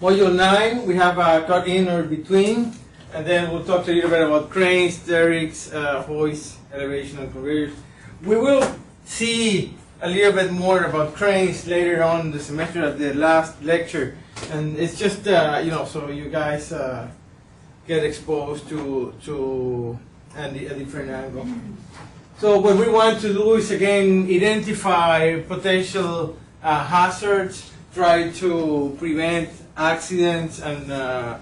Module 9, we have a cut in or between, and then we'll talk a little bit about cranes, derricks, uh, hoists, elevation, and conveyors. We will see a little bit more about cranes later on the semester at the last lecture, and it's just, uh, you know, so you guys uh, get exposed to, to a different angle. So what we want to do is again identify potential uh, hazards, try to prevent accidents and uh,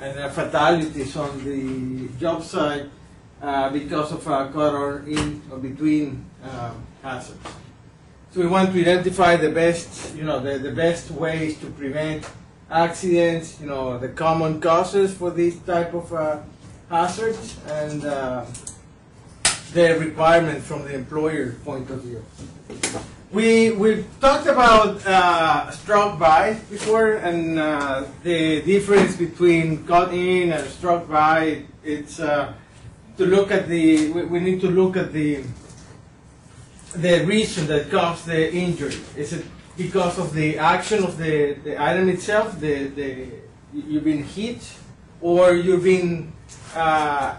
and uh, fatalities on the job site uh, because of a cut or in or between um, hazards. So we want to identify the best, you know, the, the best ways to prevent accidents, you know, the common causes for these type of uh, hazards, and uh, the requirement from the employer point of view. We we talked about uh, struck by before, and uh, the difference between cut in and struck by. It's uh, to look at the. We, we need to look at the the reason that caused the injury. Is it because of the action of the, the item itself? The the you've been hit, or you've been uh,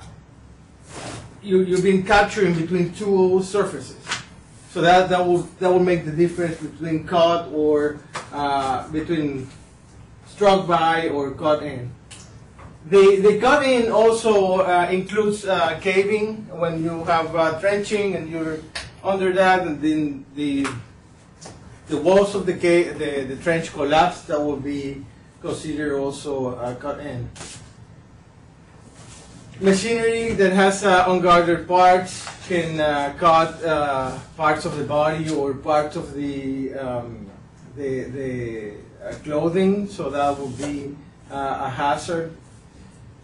you, you've been capturing between two surfaces. So that, that will that will make the difference between cut or uh, between struck by or cut in. The the cut in also uh, includes uh, caving when you have uh, trenching and you're under that, and then the the walls of the cave, the, the trench collapse. That will be considered also a cut in machinery that has uh, unguarded parts can uh, cut uh, parts of the body or parts of the um, the, the uh, clothing, so that would be uh, a hazard.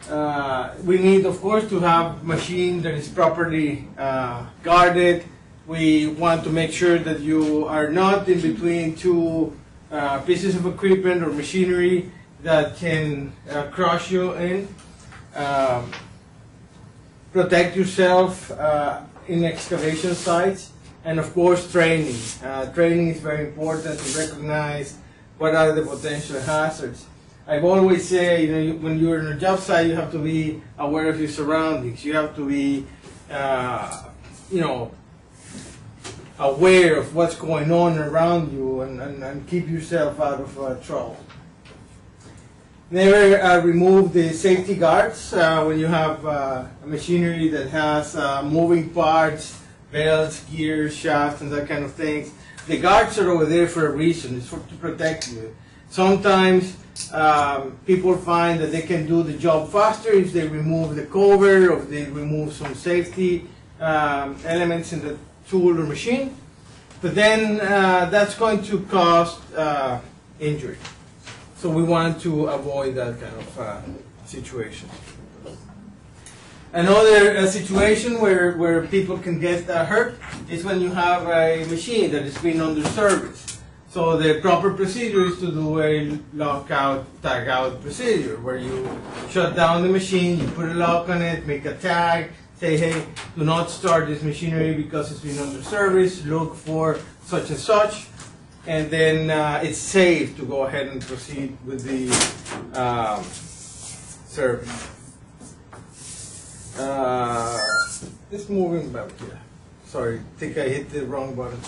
Uh, we need, of course, to have machine that is properly guarded. We want to make sure that you are not in between two pieces of equipment or machinery that can crush you in. Um, protect yourself in excavation sites, and of course training. Uh, training is very important to recognize what are the potential hazards. I've always say, you know, when you're in a job site, you have to be aware of your surroundings. You have to be, uh, you know, aware of what's going on around you and, and, and keep yourself out of uh, trouble. Never uh, remove the safety guards uh, when you have uh, machinery that has uh, moving parts, belts, gears, shafts, and that kind of things. The guards are over there for a reason. It's for, to protect you. Sometimes um, people find that they can do the job faster if they remove the cover or if they remove some safety um, elements in the tool or machine. But then uh, that's going to cause uh, injury. So we want to avoid that kind of uh, situation. Another uh, situation where, where people can get uh, hurt is when you have a machine that is being under service. So the proper procedure is to do a lockout, tag out procedure where you shut down the machine, you put a lock on it, make a tag, say, hey, do not start this machinery because it's been under service, look for such and such, and then uh, it's safe to go ahead and proceed with the um, service. Uh, just moving back here. Sorry, I think I hit the wrong button.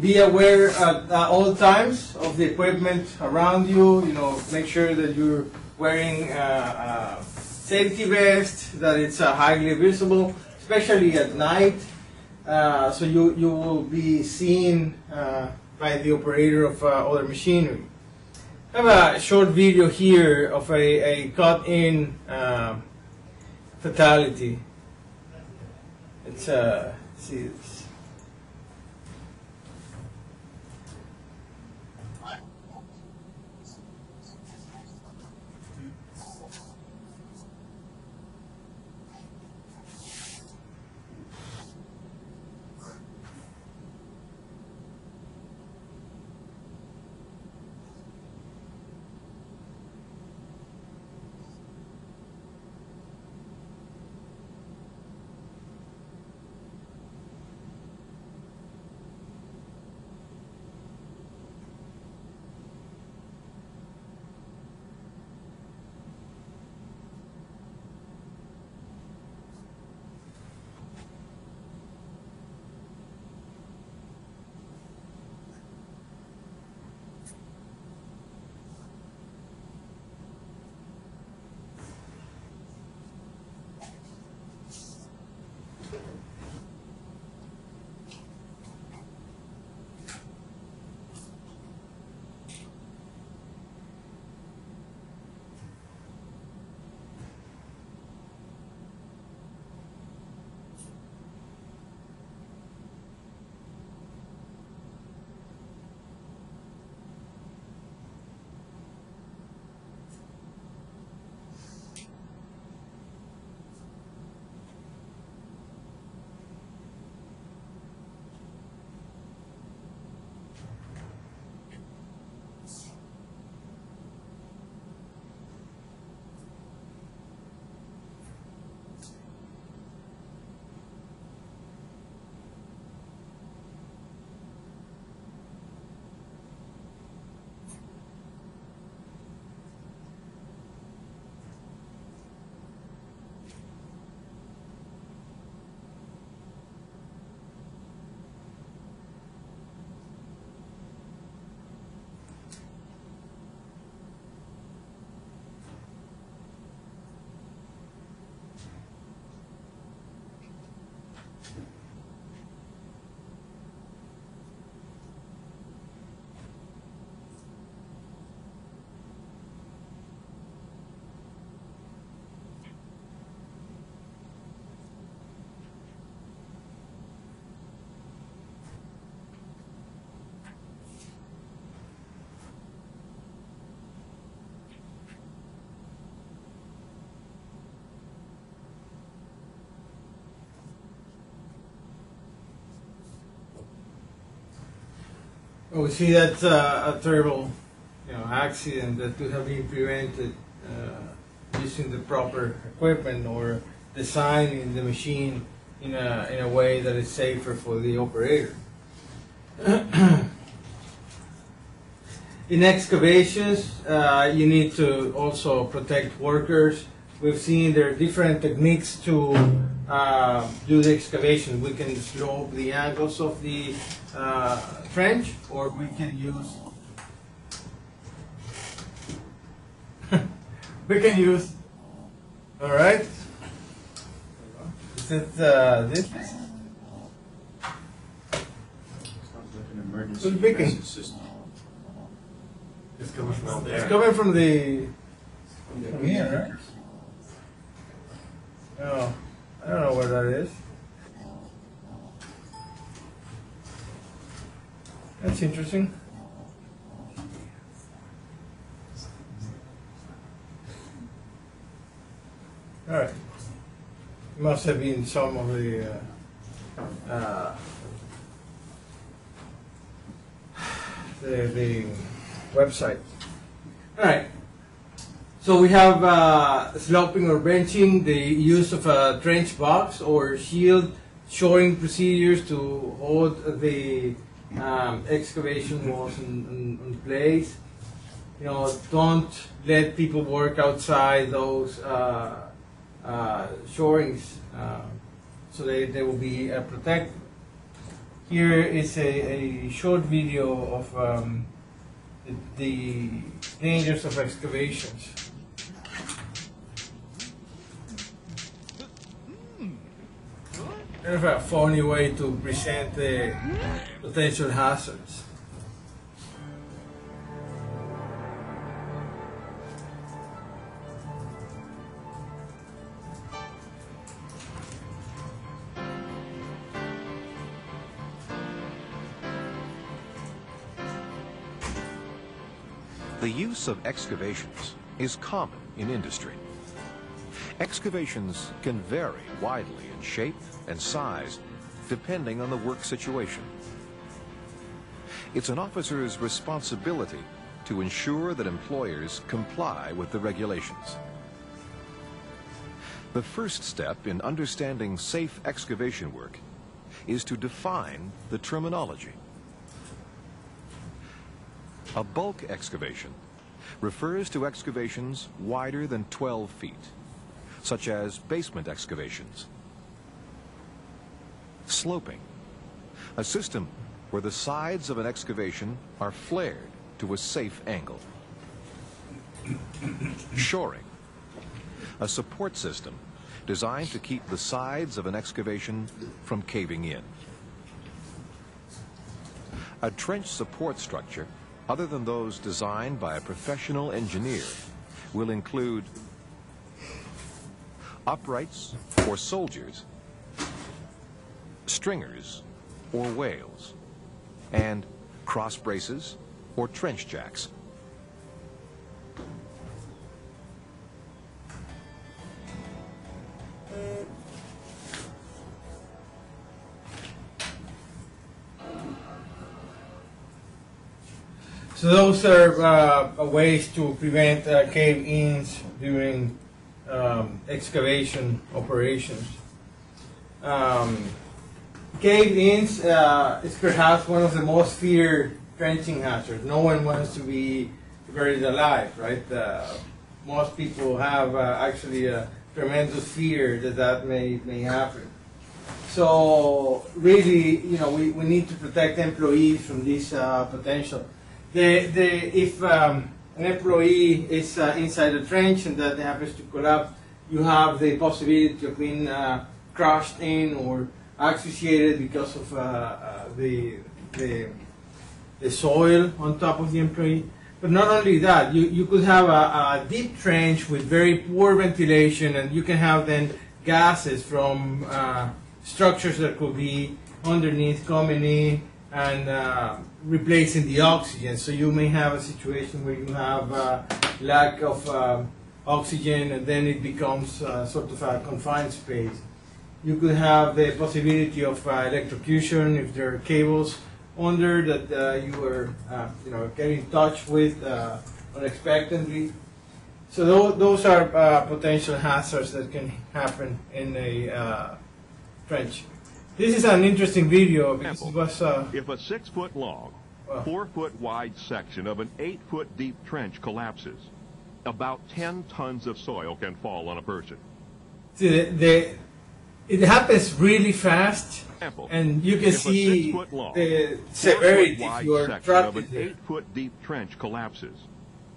Be aware at uh, all times of the equipment around you. You know, make sure that you're wearing uh, a safety vest, that it's uh, highly visible, especially at night. Uh, so you, you will be seen uh, by the operator of uh, other machinery. I have a short video here of a, a cut-in uh, fatality. It's uh, see this. We see that's uh, a terrible, you know, accident that could have been prevented uh, using the proper equipment or designing the machine in a, in a way that is safer for the operator. in excavations, uh, you need to also protect workers. We've seen there are different techniques to uh, do the excavation. We can slope the angles of the uh, trench, or we can use we can use. All right. Is it uh, this? Sounds like an emergency Who's picking? message system. It's coming from It's there. It's coming from the from here, right? Oh, I don't know where that is. That's interesting. All right. Must have been some of the. Uh, uh, the, the website. All right. So we have uh, sloping or benching, the use of a trench box or shield, shoring procedures to hold the um, excavation walls in, in, in place. You know, don't let people work outside those uh, uh, shorings, uh, so they, they will be uh, protected. Here is a, a short video of um, the dangers of excavations. Kind of a funny way to present the potential hazards. The use of excavations is common in industry. Excavations can vary widely in shape and size depending on the work situation. It's an officer's responsibility to ensure that employers comply with the regulations. The first step in understanding safe excavation work is to define the terminology. A bulk excavation refers to excavations wider than 12 feet, such as basement excavations. Sloping, a system where the sides of an excavation are flared to a safe angle. Shoring, a support system designed to keep the sides of an excavation from caving in. A trench support structure, other than those designed by a professional engineer, will include uprights or soldiers, stringers or wales, and cross braces or trench jacks. So those are uh, ways to prevent uh, cave-ins during um, excavation operations. Um, cave-ins uh, is perhaps one of the most feared trenching hazards. No one wants to be buried alive, right? Uh, most people have uh, actually a tremendous fear that that may, may happen. So really, you know, we, we need to protect employees from this uh, potential. The, the, if um, an employee is uh, inside a trench and that happens to collapse, you have the possibility of being uh, crushed in or asphyxiated because of uh, uh, the, the, the soil on top of the employee. But not only that, you, you could have a, a deep trench with very poor ventilation, and you can have then gases from uh, structures that could be underneath coming in and uh, replacing the oxygen. So you may have a situation where you have uh, lack of uh, oxygen, and then it becomes uh, sort of a confined space. You could have the possibility of uh, electrocution if there are cables under that uh, you were, you know, getting in touch with unexpectedly. So those, those are potential hazards that can happen in a trench. This is an interesting video because it was. Uh, If a six foot long, Wow. four foot wide section of an eight foot deep trench collapses, about 10 tons of soil can fall on a person. See, the, the, it happens really fast, and you can if see long, the severity if you are trapped of an eight foot deep trench collapses,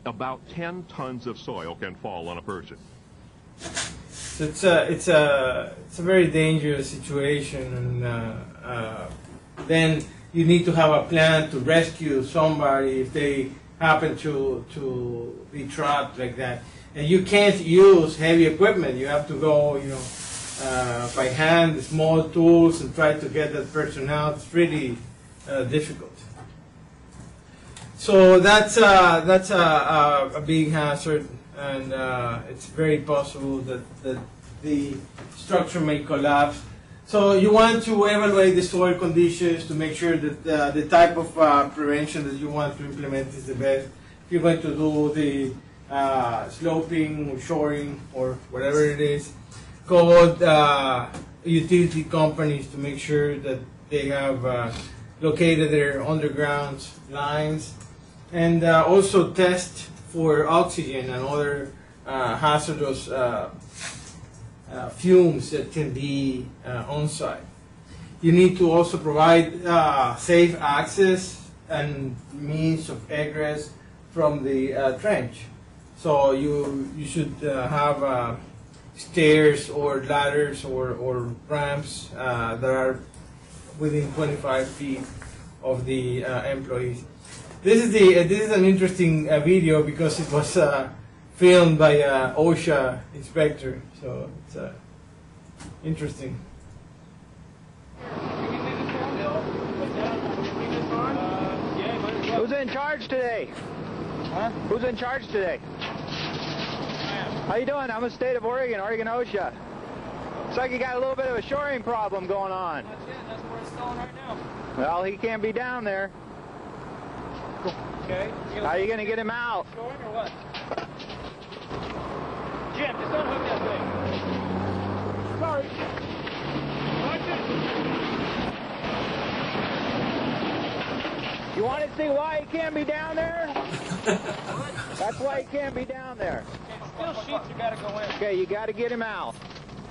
about 10 tons of soil can fall on a person. So it's a it's a it's a very dangerous situation, and uh, uh, then you need to have a plan to rescue somebody if they happen to to be trapped like that. And you can't use heavy equipment. You have to go, you know, uh, by hand, small tools, and try to get that person out. It's really uh, difficult. So that's uh, that's a, a, a big hazard, and uh, it's very possible that, that the structure may collapse. So you want to evaluate the soil conditions to make sure that uh, the type of uh, prevention that you want to implement is the best. If you're going to do the uh, sloping or shoring or whatever it is, call uh, utility companies to make sure that they have uh, located their underground lines and uh, also test for oxygen and other uh, hazardous uh, uh, fumes that can be uh, on site. You need to also provide uh, safe access and means of egress from the uh, trench. So you you should have stairs or ladders or, or ramps that are within 25 feet of the employees. This is the uh, this is an interesting uh, video because it was uh, filmed by uh, OSHA inspector, so it's uh, interesting. Who's in charge today? Huh? Who's in charge today? How you doing? I'm in the state of Oregon, Oregon OSHA. Looks like you got a little bit of a shoring problem going on. That's it. That's where it's going right now. Well, he can't be down there. Okay. How are you going to get him out? Or what? Jim, just unhook that thing. Sorry. Watch it. You want to see why he can't be down there? That's why he can't be down there. Okay, still sheets you gotta go in. Okay, you got to get him out.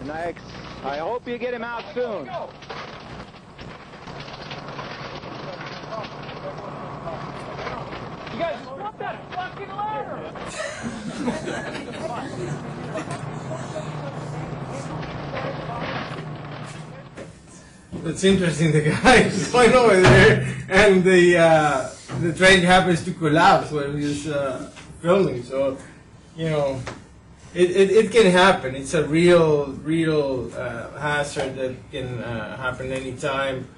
And I, ex- I hope you get him out soon. You guys drop that fucking ladder. It's interesting. The guy is going over there, and the uh, the train happens to collapse when he's uh, filming. So, you know, it, it, it can happen. It's a real real uh, hazard that can uh, happen anytime.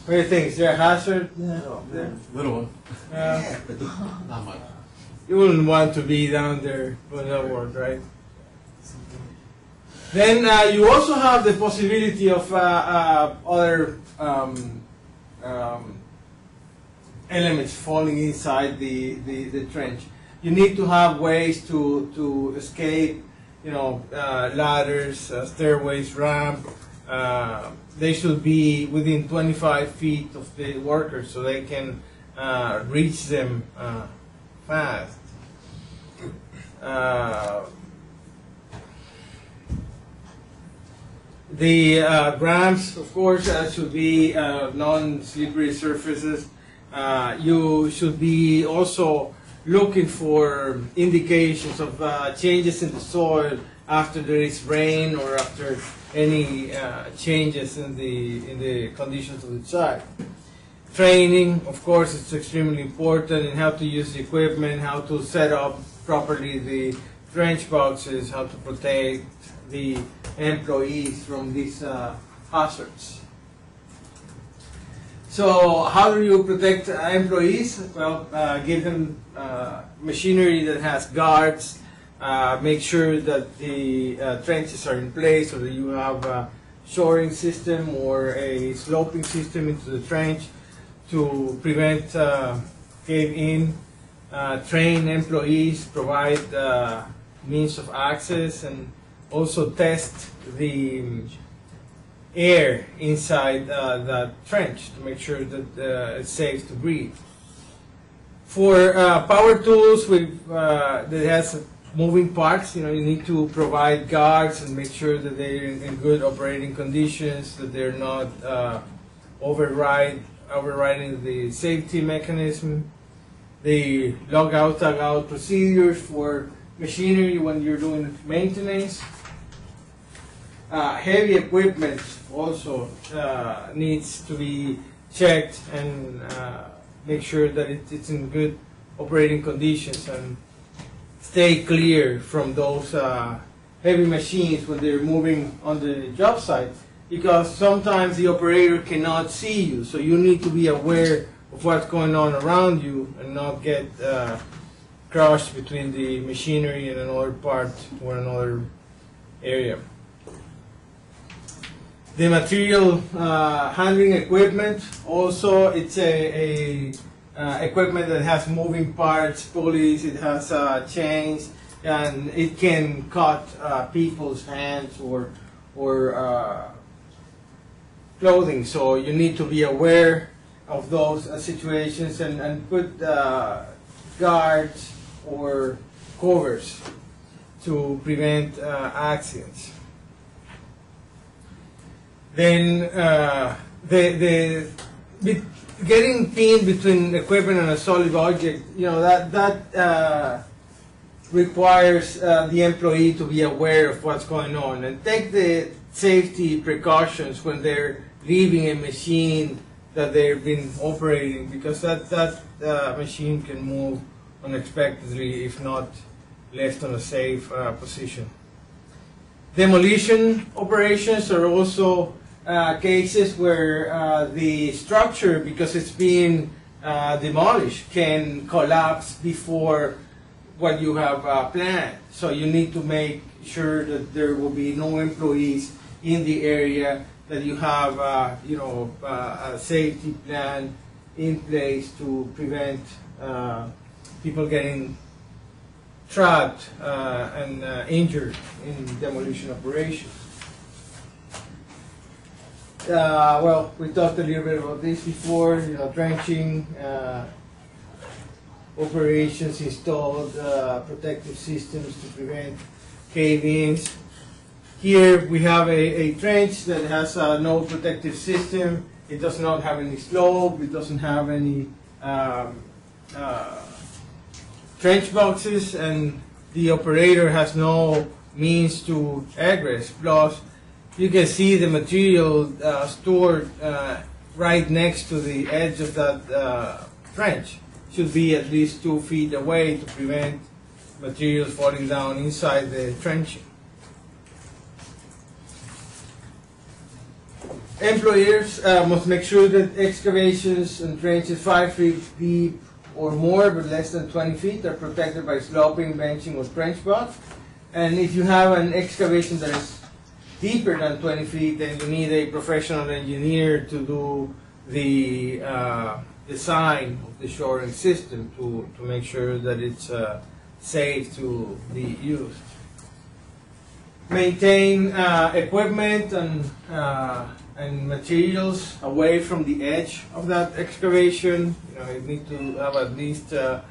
Uh, what do you think? Is there a hazard? yeah, there? Little one, Uh, but not much. you wouldn't want to be down there for that work, right? Then uh, you also have the possibility of uh, uh, other um, um, elements falling inside the, the, the trench. You need to have ways to, to escape, you know, uh, ladders, uh, stairways, ramp. They should be within 25 feet of the workers so they can uh, reach them uh, fast. Uh, The uh, ramps, of course, uh, should be uh, non-slippery surfaces. You should be also looking for indications of changes in the soil after there is rain or after any uh, changes in the in the conditions of the site. Training, of course, is extremely important in how to use the equipment, how to set up properly the trench boxes, how to protect the employees from these uh, hazards. So, how do you protect employees? Well, uh, give them uh, machinery that has guards. Uh, make sure that the uh, trenches are in place, so that you have a shoring system or a sloping system into the trench to prevent uh, cave-in. Uh, train employees, provide uh, means of access, and also test the air inside the trench to make sure that it's safe to breathe. For power tools uh, that has moving parts, you know, you need to provide guards and make sure that they're in, good operating conditions, that they're not uh, override overriding the safety mechanism. The lockout, tag out procedures for machinery when you're doing maintenance. Uh, heavy equipment also uh, needs to be checked and uh, make sure that it, it's in good operating conditions and stay clear from those uh, heavy machines when they're moving on the job site because sometimes the operator cannot see you so you need to be aware of what's going on around you and not get uh, crushed between the machinery and another part or another area. The material uh, handling equipment, also it's a, a uh, equipment that has moving parts, pulleys, it has uh, chains, and it can cut uh, people's hands or, or uh, clothing. So you need to be aware of those uh, situations and, and put uh, guards or covers to prevent accidents. Then the, the getting pinned between equipment and a solid object, you know, that, that uh, requires uh, the employee to be aware of what's going on and take the safety precautions when they're leaving a machine that they've been operating because that, that uh, machine can move unexpectedly if not left on a safe uh, position. Demolition operations are also uh, cases where uh, the structure, because it's being uh, demolished, can collapse before what you have uh, planned. So you need to make sure that there will be no employees in the area, that you have, uh, you know, a safety plan in place to prevent people getting trapped and injured in demolition operations. Uh, well, we talked a little bit about this before, you know, trenching, uh, operations installed, uh, protective systems to prevent cave-ins. Here we have a, a trench that has uh, no protective system. It does not have any slope. It doesn't have any um, uh, trench boxes, and the operator has no means to egress. Plus, you can see the material uh, stored uh, right next to the edge of that uh, trench. Should be at least two feet away to prevent materials falling down inside the trenching. Employers uh, must make sure that excavations and trenches five feet deep or more but less than 20 feet are protected by sloping, benching, or trench box. And if you have an excavation that is deeper than 20 feet, then you need a professional engineer to do the uh, design of the shoring system to, to make sure that it's uh, safe to be used. Maintain uh, equipment and, uh, and materials away from the edge of that excavation. You know, you need to have at least a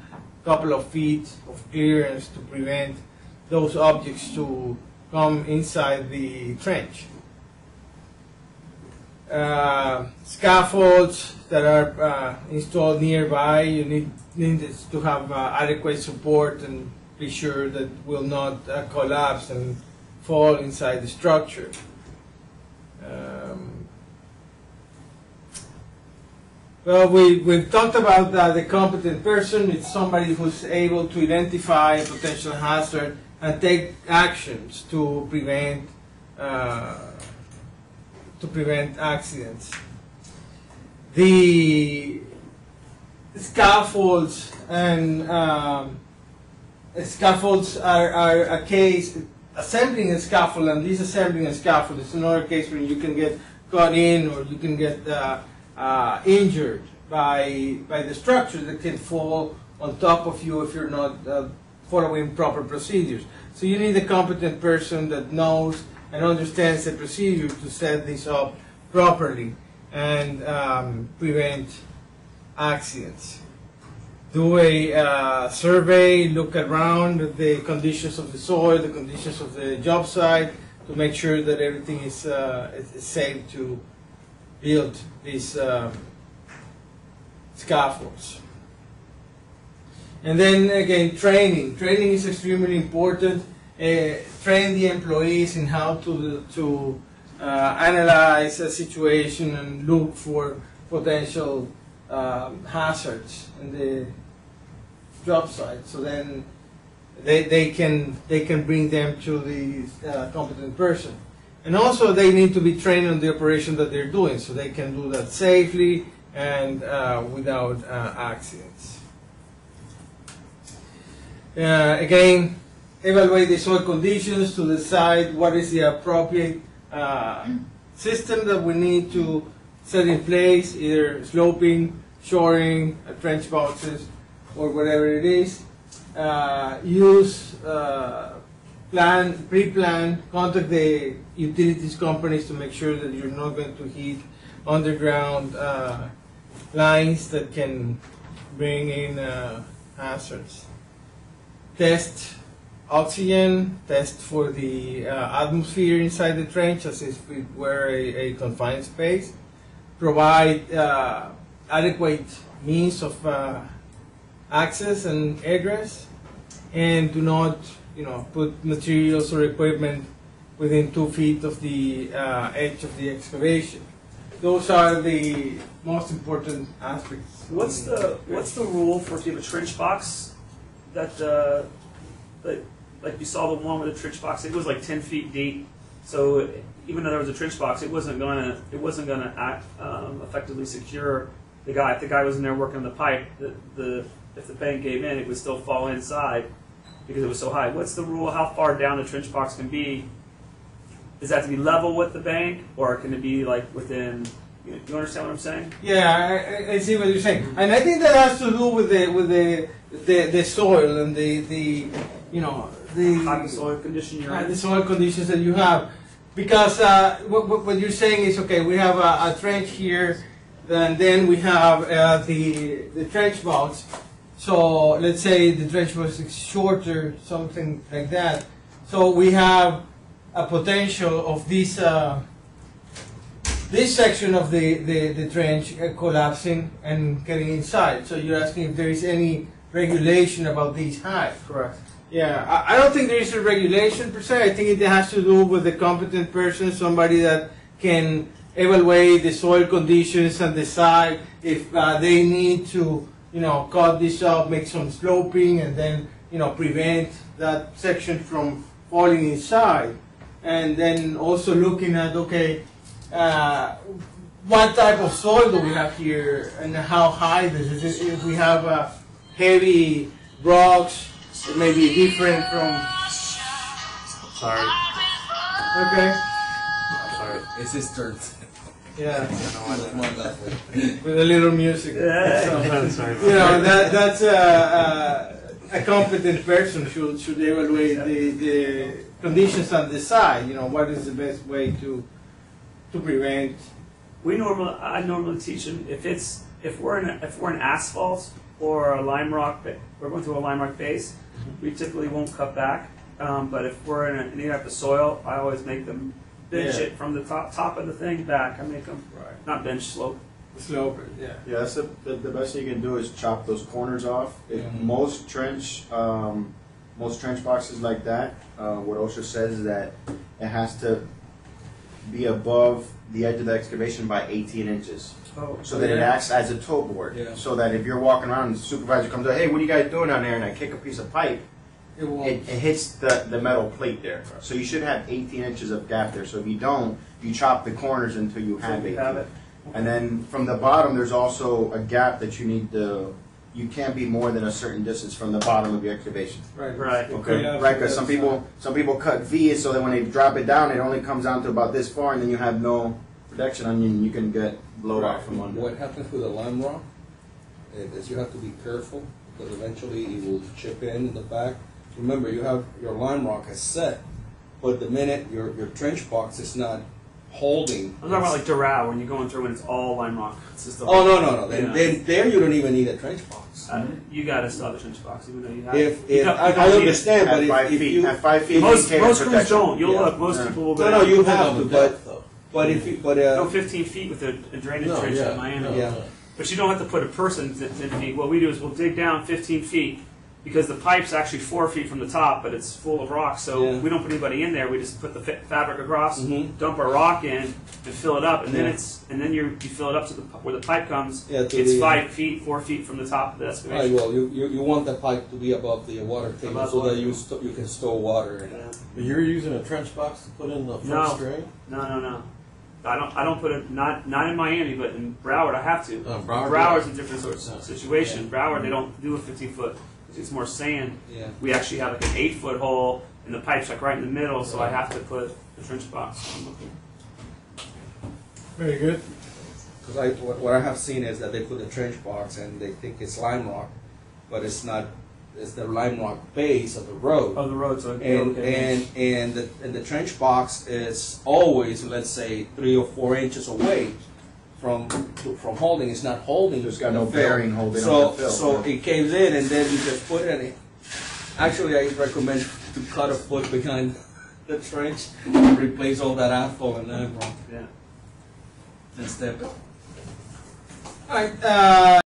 couple of feet of clearance to prevent those objects to come inside the trench. Uh, scaffolds that are uh, installed nearby, you need, need to have uh, adequate support and be sure that will not uh, collapse and fall inside the structure. Um, well, we, we've talked about uh, the competent person. It's somebody who's able to identify a potential hazard take actions to prevent uh, to prevent accidents. The scaffolds and um, scaffolds are, are a case assembling a scaffold and disassembling a scaffold is another case when you can get cut in or you can get uh, uh, injured by by the structure that can fall on top of you if you're not uh, following proper procedures. So you need a competent person that knows and understands the procedure to set this up properly and um, prevent accidents. Do a uh, survey, look around the conditions of the soil, the conditions of the job site, to make sure that everything is, uh, is safe to build these um, scaffolds. And then again, training. Training is extremely important. Uh, train the employees in how to to uh, analyze a situation and look for potential um, hazards in the job site. So then they, they can they can bring them to the uh, competent person. And also they need to be trained on the operation that they're doing, so they can do that safely and uh, without uh, accidents. Uh, again, evaluate the soil conditions to decide what is the appropriate uh, system that we need to set in place, either sloping, shoring, uh, trench boxes, or whatever it is. Uh, use uh, plan, pre-plan, contact the utilities companies to make sure that you're not going to hit underground uh, lines that can bring in hazards. Test oxygen, test for the uh, atmosphere inside the trench as if it were a, a confined space. Provide uh, adequate means of uh, access and egress, and do not, you know, put materials or equipment within two feet of the uh, edge of the excavation. Those are the most important aspects. What's the what's the rule for if you have a trench box that uh, that like you saw the one with the trench box? It was like ten feet deep. So even though there was a trench box, it wasn't gonna it wasn't gonna act um, effectively secure the guy. If the guy was in there working the pipe, the, the if the bank gave in, it would still fall inside because it was so high. What's the rule? How far down the trench box can be? Does that to be level with the bank, or can it be like within? You, you understand what I'm saying? Yeah, I, I- see what you're saying, and I think that has to do with the with the the, the soil and the the you know the of soil condition you're uh, the soil conditions that you have, because uh, what, what what you're saying is okay. We have a, a trench here, and then we have uh, the the trench box. So let's say the trench was shorter, something like that. So we have a potential of this. Uh, this section of the, the, the trench uh, collapsing and getting inside. So you're asking if there is any regulation about these heights. Correct. Yeah, I, I don't think there is a regulation per se. I think it has to do with the competent person, somebody that can evaluate the soil conditions and decide if uh, they need to, you know, cut this up, make some sloping, and then, you know, prevent that section from falling inside. And then also looking at, okay, uh, what type of soil do we have here and how high this is. If we have uh, heavy rocks, it may be different from. Sorry. Okay. I'm sorry. It's his turn. Yeah, Come on, Leslie. with a little music. Yeah. Sorry. you know that that's uh, uh, a competent person should should evaluate the, the conditions and decide. You know what is the best way to to prevent. We normally, I normally teach them if it's if we're in a, if we're in asphalt or a lime rock, ba- we're going through a lime rock base. We typically won't cut back, um, but if we're in a, any type of soil, I always make them bench Yeah. it from the top top of the thing back. I make them Right. not bench slope. Slope. Yeah. Yeah, that's the, the, the best thing you can do is chop those corners off. If Mhm. most trench, um, most trench boxes like that, uh, what OSHA says is that it has to be above the edge of the excavation by 18 inches. Oh, So that it acts as a toe board. Yeah. So that if you're walking around and the supervisor comes out, hey, what are you guys doing down there? And I kick a piece of pipe, It it, it hits the, the metal plate there. So you should have 18 inches of gap there. So if you don't, you chop the corners until you So you have it. And then from the bottom, there's also a gap that you need to you can't be more than a certain distance from the bottom of your excavation. Right. Right. Okay, Yeah, right, because some people, some people cut V's so that when they drop it down, it only comes down to about this far, and then you have no protection on you, and you can get blown out from under. What happens with the lime rock is you have to be careful because eventually it will chip in in the back. Remember, you have your lime rock is set, but the minute your, your trench box is not holding. I'm talking about like Doral when you're going through and it's all lime rock. It's just Oh no no no! Then, Yeah. then there you don't even need a trench box. Uh, you got to start the trench box even though you have. If, if don't- you I, don't I need understand, but if, five if feet, you at five feet, Most most crews protection. don't. You'll Yeah. look. Most Yeah. people will go. no no you have to, but though. but if you but go uh, 15 feet with a, a drainage No, trench yeah, in Miami. no. yeah. But you don't have to put a person 10 10 feet. What we do is we'll dig down 15 feet because the pipe's actually four feet from the top, but it's full of rock. So Yeah. we don't put anybody in there. We just put the fa- fabric across, Mhm. dump our rock in, and fill it up. And then it's and then you you fill it up to the where the pipe comes. Yeah, it's the- five feet, four feet from the top of the Right, excavation. well, you, you, you want the pipe to be above the water table Above so water that you table. you can store water in it. But you're using a trench box to put in the No. first drain? No, no, no. I don't. I don't put it. Not not in Miami, but in Broward, I have to. Uh, Broward, Broward's yeah. a different sort of situation. Broward, they don't do a 15 foot. It's more sand. Yeah. We actually have like an eight foot hole, and the pipe's like right in the middle, so I have to put the trench box. Very good. Because I, what, what I have seen is that they put a trench box and they think it's lime rock, but it's not. It's the lime rock base of the road. Oh, the road, so and okay. and and the, and the trench box is always let's say three or four inches away from from holding. It's not holding. There's got no fill. bearing holding so, on the fill, So yeah. it caves in, and then you just put it in. Actually, I recommend to cut a foot behind the trench, and replace all that asphalt and rock, yeah. and step it. All right. Uh,